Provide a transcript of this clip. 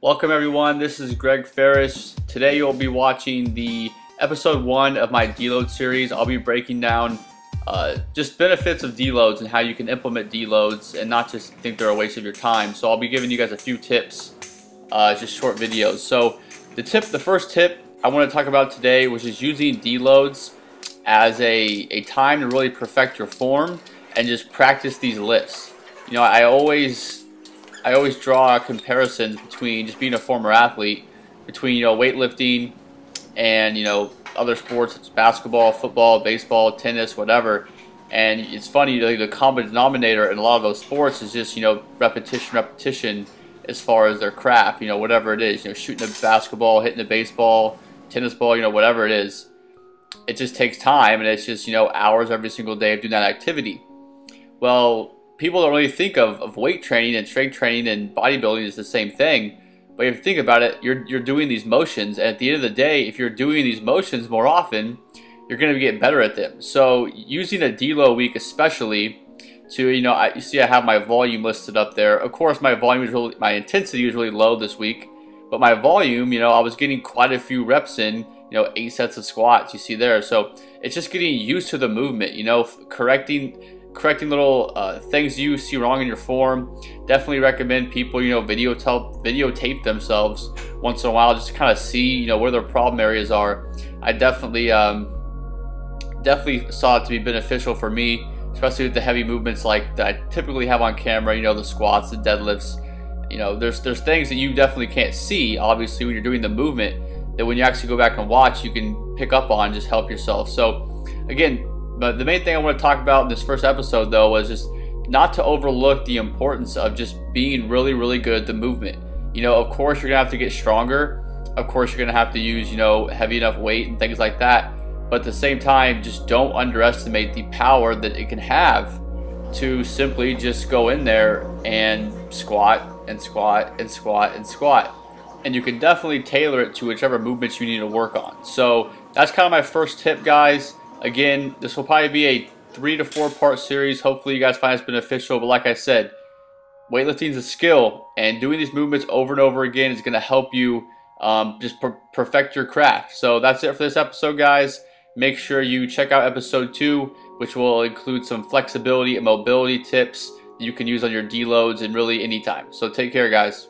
Welcome everyone, this is Greg Farris. Today you'll be watching the episode one of my deload series. I'll be breaking down uh, just benefits of deloads and how you can implement deloads and not just think they're a waste of your time. So I'll be giving you guys a few tips, uh, just short videos. So the tip, the first tip I want to talk about today which is using deloads as a, a time to really perfect your form and just practice these lifts. You know, I always I always draw comparisons between just being a former athlete, between you know weightlifting and you know other sports, it's basketball, football, baseball, tennis, whatever. And it's funny, like, the common denominator in a lot of those sports is just you know repetition, repetition, as far as their craft. You know, whatever it is, you know, shooting a basketball, hitting a baseball, tennis ball, you know, whatever it is. It just takes time, and it's just you know hours every single day of doing that activity. Well, people don't really think of, of weight training and strength training and bodybuilding as the same thing. But if you think about it, you're, you're doing these motions. And at the end of the day, if you're doing these motions more often, you're going to get better at them. So using a deload week especially to, you know, I, you see I have my volume listed up there. Of course, my volume is really, my intensity was really low this week. But my volume, you know, I was getting quite a few reps in, you know, eight sets of squats you see there. So it's just getting used to the movement, you know, correcting correcting little uh, things you see wrong in your form. Definitely recommend people, you know, video videotape themselves once in a while just to kind of see, you know, where their problem areas are. I definitely, um, definitely saw it to be beneficial for me, especially with the heavy movements like that I typically have on camera. You know, the squats, the deadlifts. You know, there's there's things that you definitely can't see, obviously, when you're doing the movement. That when you actually go back and watch, you can pick up on, just help yourself. So, again, but the main thing I want to talk about in this first episode, though, was just not to overlook the importance of just being really, really good at the movement. You know, of course, you're going to have to get stronger. Of course, you're going to have to use, you know, heavy enough weight and things like that. But at the same time, just don't underestimate the power that it can have to simply just go in there and squat and squat and squat and squat. And you can definitely tailor it to whichever movements you need to work on. So that's kind of my first tip, guys. Again, this will probably be a three to four part series. Hopefully you guys find this beneficial. But like I said, weightlifting is a skill, and doing these movements over and over again is going to help you um, just per perfect your craft. So that's it for this episode, guys. Make sure you check out episode two, which will include some flexibility and mobility tips you can use on your deloads and really anytime. So take care, guys.